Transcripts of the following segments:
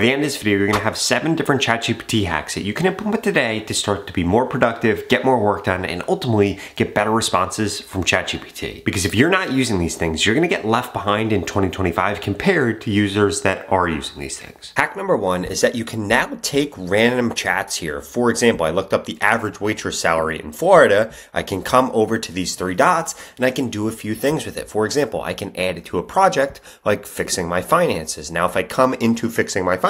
The end of this video, you're gonna have seven different ChatGPT hacks that you can implement today to start to be more productive, get more work done, and ultimately get better responses from ChatGPT. Because if you're not using these things, you're gonna get left behind in 2025 compared to users that are using these things. Hack number one is that you can now take random chats here. For example, I looked up the average waitress salary in Florida. I can come over to these three dots and I can do a few things with it. For example, I can add it to a project like fixing my finances. Now, if I come into fixing my finances,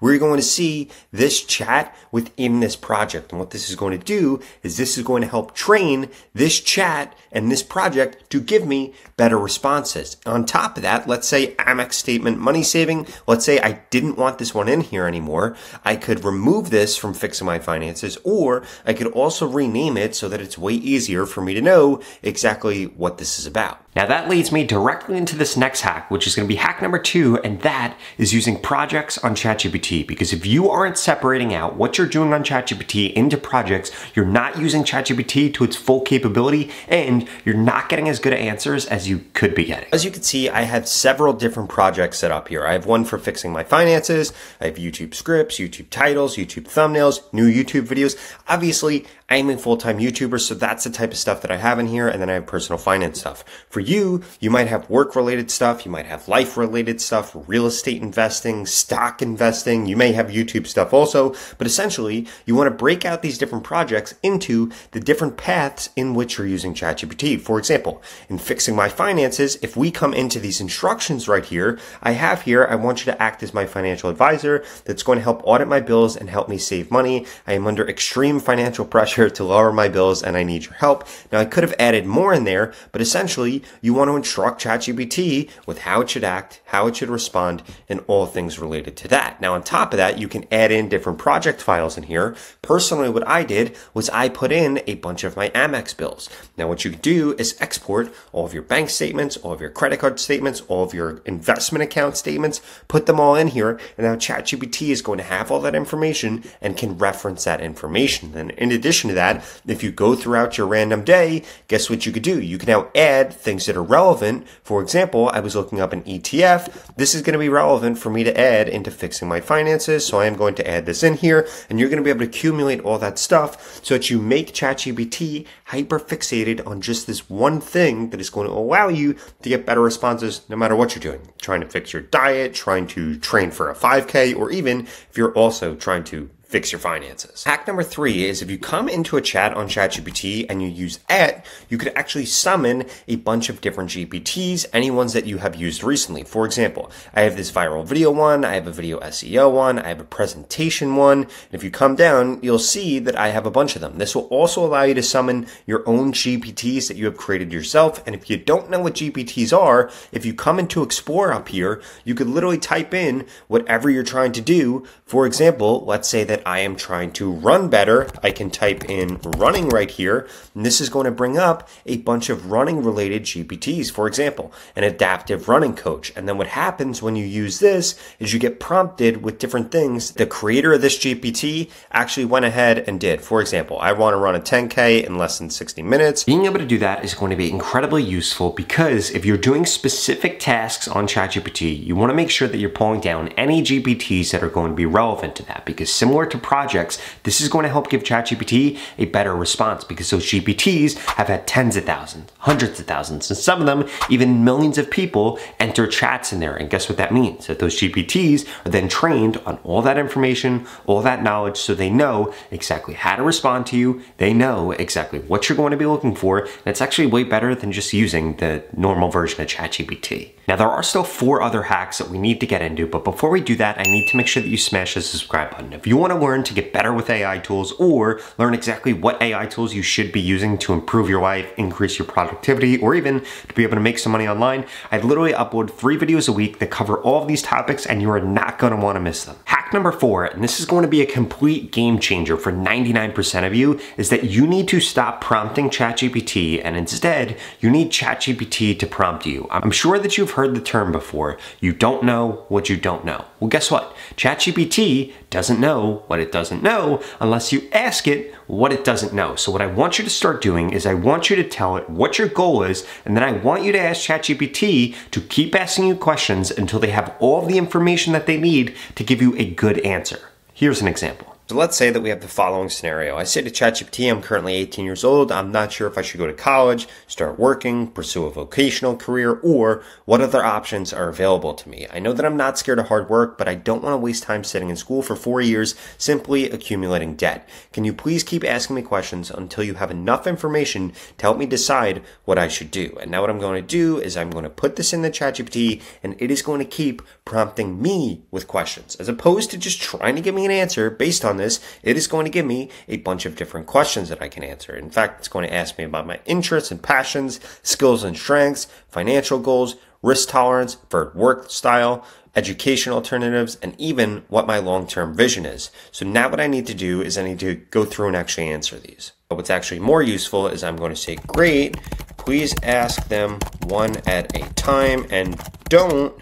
we're going to see this chat within this project. And what this is going to do is this is going to help train this chat and this project to give me better responses. On top of that, let's say Amex statement money saving. Let's say I didn't want this one in here anymore. I could remove this from fixing my finances or I could also rename it so that it's way easier for me to know exactly what this is about. Now that leads me directly into this next hack, which is gonna be hack number two, and that is using projects on ChatGPT. Because if you aren't separating out what you're doing on ChatGPT into projects, you're not using ChatGPT to its full capability, and you're not getting as good answers as you could be getting. As you can see, I have several different projects set up here. I have one for fixing my finances, I have YouTube scripts, YouTube titles, YouTube thumbnails, new YouTube videos. Obviously, I am a full-time YouTuber, so that's the type of stuff that I have in here, and then I have personal finance stuff. For you, you might have work-related stuff, you might have life-related stuff, real estate investing, stock investing, you may have YouTube stuff also, but essentially, you want to break out these different projects into the different paths in which you're using ChatGPT. For example, in fixing my finances, if we come into these instructions right here, I have here, I want you to act as my financial advisor that's going to help audit my bills and help me save money. I am under extreme financial pressure to lower my bills and I need your help. Now I could have added more in there, but essentially you want to instruct ChatGPT with how it should act, how it should respond, and all things related to that. Now on top of that, you can add in different project files in here. Personally, what I did was I put in a bunch of my Amex bills. Now what you can do is export all of your bank statements, all of your credit card statements, all of your investment account statements, put them all in here, and now ChatGPT is going to have all that information and can reference that information. And in addition to that, if you go throughout your random day, guess what you could do? You can now add things that are relevant. For example, I was looking up an ETF. This is going to be relevant for me to add into fixing my finances. So I am going to add this in here and you're going to be able to accumulate all that stuff so that you make ChatGPT hyper fixated on just this one thing that is going to allow you to get better responses no matter what you're doing. Trying to fix your diet, trying to train for a 5K, or even if you're also trying to fix your finances. Hack number three is if you come into a chat on ChatGPT and you use et, you could actually summon a bunch of different GPTs, any ones that you have used recently. For example, I have this viral video one, I have a video SEO one, I have a presentation one. And if you come down, you'll see that I have a bunch of them. This will also allow you to summon your own GPTs that you have created yourself. And if you don't know what GPTs are, if you come into Explore up here, you could literally type in whatever you're trying to do. For example, let's say that that I am trying to run better, I can type in running right here, and this is going to bring up a bunch of running related GPTs. For example, an adaptive running coach. And then what happens when you use this is you get prompted with different things. The creator of this GPT actually went ahead and did. For example, I want to run a 10K in less than 60 minutes. Being able to do that is going to be incredibly useful because if you're doing specific tasks on ChatGPT, you want to make sure that you're pulling down any GPTs that are going to be relevant to that because similar to projects, this is going to help give ChatGPT a better response because those GPTs have had tens of thousands, hundreds of thousands, and some of them even millions of people enter chats in there. And guess what that means? That those GPTs are then trained on all that information, all that knowledge, so they know exactly how to respond to you. They know exactly what you're going to be looking for. And it's actually way better than just using the normal version of ChatGPT. Now there are still four other hacks that we need to get into, but before we do that, I need to make sure that you smash the subscribe button. If you want to learn to get better with AI tools or learn exactly what AI tools you should be using to improve your life, increase your productivity, or even to be able to make some money online, I literally upload three videos a week that cover all of these topics and you are not going to want to miss them. Number four, and this is going to be a complete game changer for 99% of you, is that you need to stop prompting ChatGPT and instead you need ChatGPT to prompt you. I'm sure that you've heard the term before, you don't know what you don't know. Well, guess what? ChatGPT doesn't know what it doesn't know unless you ask it what it doesn't know. So what I want you to start doing is I want you to tell it what your goal is, and then I want you to ask ChatGPT to keep asking you questions until they have all the information that they need to give you a good answer. Here's an example. So let's say that we have the following scenario. I say to ChatGPT, I'm currently 18 years old. I'm not sure if I should go to college, start working, pursue a vocational career, or what other options are available to me. I know that I'm not scared of hard work, but I don't want to waste time sitting in school for four years simply accumulating debt. Can you please keep asking me questions until you have enough information to help me decide what I should do? And now what I'm going to do is I'm going to put this in the ChatGPT and it is going to keep prompting me with questions as opposed to just trying to give me an answer based on this, it is going to give me a bunch of different questions that I can answer. In fact, it's going to ask me about my interests and passions, skills and strengths, financial goals, risk tolerance, preferred work style, education alternatives, and even what my long-term vision is. So now what I need to do is I need to go through and actually answer these. But what's actually more useful is I'm going to say, great, please ask them one at a time and don't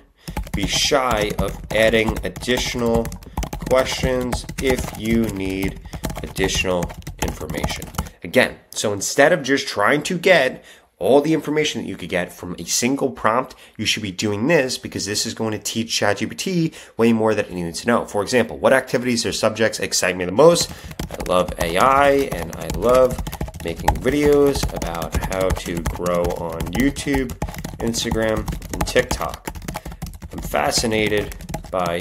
be shy of adding additional questions if you need additional information. Again, so instead of just trying to get all the information that you could get from a single prompt, you should be doing this because this is going to teach ChatGPT way more that it needs to know. For example, what activities or subjects excite me the most? I love AI and I love making videos about how to grow on YouTube, Instagram, and TikTok. I'm fascinated by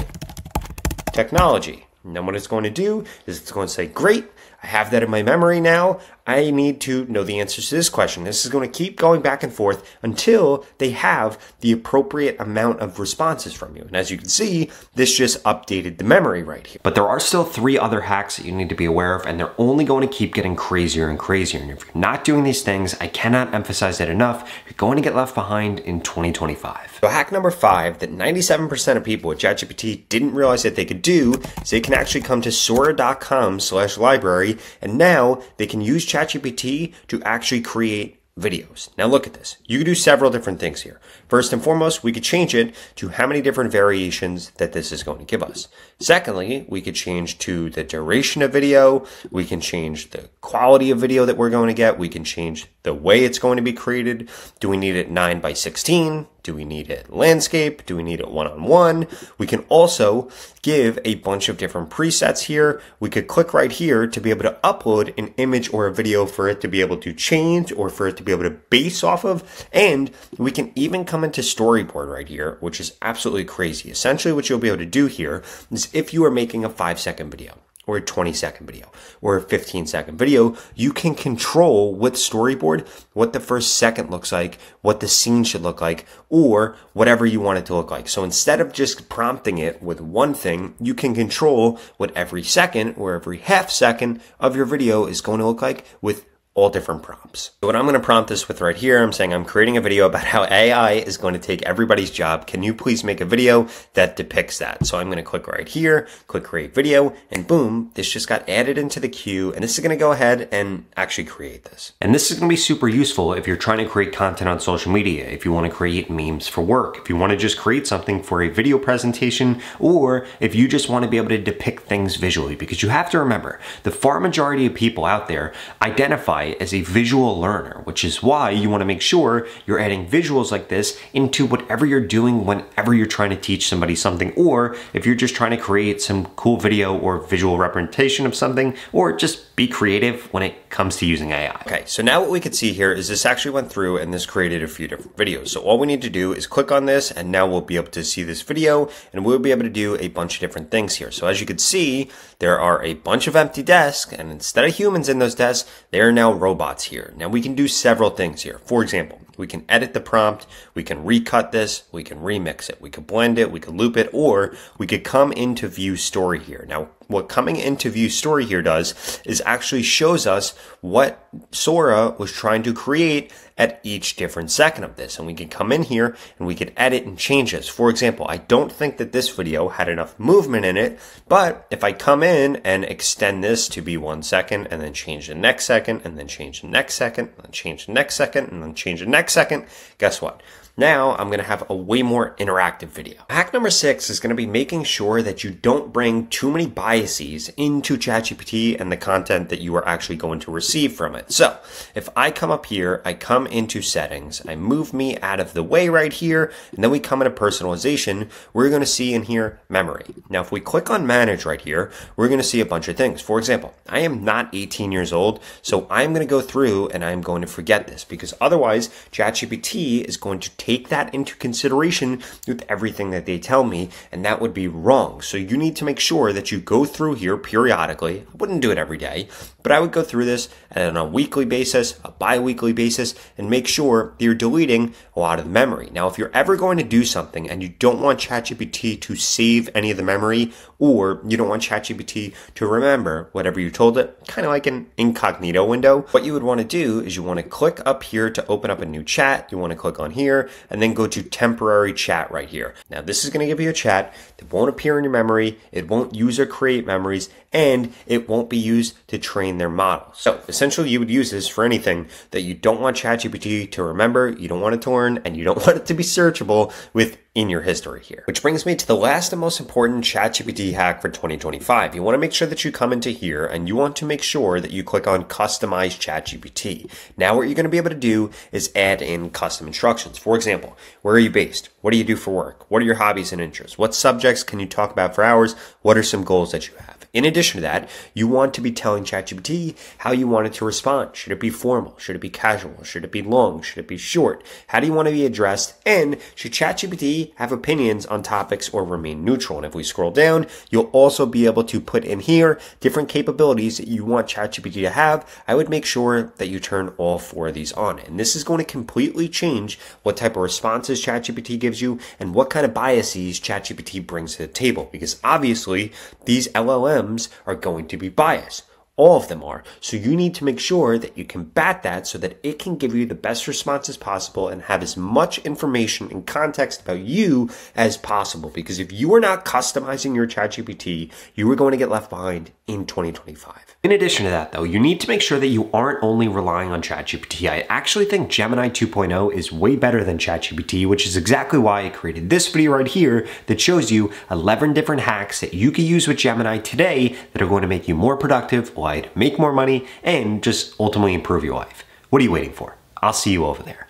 technology. And then what it's going to do is it's going to say, great, I have that in my memory now. I need to know the answers to this question. This is going to keep going back and forth until they have the appropriate amount of responses from you. And as you can see, this just updated the memory right here. But there are still three other hacks that you need to be aware of, and they're only going to keep getting crazier and crazier. And if you're not doing these things, I cannot emphasize that enough, you're going to get left behind in 2025. So hack number five that 97% of people with ChatGPT didn't realize that they could do is they can actually come to sora.com slash library, and now they can use ChatGPT to actually create videos. Now look at this. You can do several different things here. First and foremost, we could change it to how many different variations that this is going to give us. Secondly, we could change to the duration of video. We can change the quality of video that we're going to get. We can change the way it's going to be created. Do we need it 9 by 16? Do we need it landscape? Do we need it one-on-one? We can also give a bunch of different presets here. We could click right here to be able to upload an image or a video for it to be able to change or for it to be able to base off of. And we can even come into storyboard right here, which is absolutely crazy. Essentially what you'll be able to do here is if you are making a five second video, or a 20 second video or a 15 second video, you can control with storyboard what the first second looks like, what the scene should look like, or whatever you want it to look like. So instead of just prompting it with one thing, you can control what every second or every half second of your video is going to look like with all different prompts. What I'm going to prompt this with right here, I'm saying I'm creating a video about how AI is going to take everybody's job. Can you please make a video that depicts that? So I'm going to click right here, click create video, and boom, this just got added into the queue. And this is going to go ahead and actually create this. And this is going to be super useful if you're trying to create content on social media, if you want to create memes for work, if you want to just create something for a video presentation, or if you just want to be able to depict things visually. Because you have to remember, the far majority of people out there identify as a visual learner, which is why you want to make sure you're adding visuals like this into whatever you're doing whenever you're trying to teach somebody something, or if you're just trying to create some cool video or visual representation of something, or just be creative when it comes to using AI. Okay, so now what we can see here is this actually went through and this created a few different videos. So all we need to do is click on this and now we'll be able to see this video and we'll be able to do a bunch of different things here. So as you can see, there are a bunch of empty desks and instead of humans in those desks, they are now robots here. Now we can do several things here. For example, we can edit the prompt, we can recut this, we can remix it, we could blend it, we could loop it, or we could come into view story here. Now, what coming into view story here does is actually shows us what Sora was trying to create at each different second of this. And we can come in here and we can edit and change this. For example, I don't think that this video had enough movement in it, but if I come in and extend this to be one second and then change the next second and then change the next second and then change the next second and then change the next second, guess what? Now I'm going to have a way more interactive video. Hack number six is going to be making sure that you don't bring too many biases into ChatGPT and the content that you are actually going to receive from it. So if I come up here, I come into settings, I move me out of the way right here, and then we come into personalization, we're going to see in here memory. Now, if we click on manage right here, we're going to see a bunch of things. For example, I am not 18 years old, so I'm going to go through and I'm going to forget this because otherwise ChatGPT is going to take that into consideration with everything that they tell me, and that would be wrong. So you need to make sure that you go through here periodically. I wouldn't do it every day, but I would go through this on a weekly basis, a bi-weekly basis, and make sure that you're deleting a lot of the memory. Now, if you're ever going to do something and you don't want ChatGPT to save any of the memory, or you don't want ChatGPT to remember whatever you told it, kind of like an incognito window, what you would want to do is you want to click up here to open up a new chat. You want to click on here and then go to temporary chat right here. Now, this is going to give you a chat that won't appear in your memory. It won't user create memories and it won't be used to train their model. So essentially you would use this for anything that you don't want ChatGPT to remember, you don't want it to learn, and you don't want it to be searchable within your history here. Which brings me to the last and most important ChatGPT hack for 2025. You want to make sure that you come into here and you want to make sure that you click on customize ChatGPT. Now what you're going to be able to do is add in custom instructions. For example, where are you based? What do you do for work? What are your hobbies and interests? What subjects can you talk about for hours? What are some goals that you have? In addition to that, you want to be telling ChatGPT how you want it to respond. Should it be formal? Should it be casual? Should it be long? Should it be short? How do you want to be addressed? And should ChatGPT have opinions on topics or remain neutral? And if we scroll down, you'll also be able to put in here different capabilities that you want ChatGPT to have. I would make sure that you turn all four of these on. And this is going to completely change what type of responses ChatGPT gives you and what kind of biases ChatGPT brings to the table. Because obviously, these LLMs are going to be biased. All of them are. So you need to make sure that you combat that so that it can give you the best responses possible and have as much information and context about you as possible. Because if you are not customizing your ChatGPT, you are going to get left behind in 2025. In addition to that, though, you need to make sure that you aren't only relying on ChatGPT. I actually think Gemini 2.0 is way better than ChatGPT, which is exactly why I created this video right here that shows you 11 different hacks that you can use with Gemini today that are going to make you more productive, make more money, and just ultimately improve your life. What are you waiting for? I'll see you over there.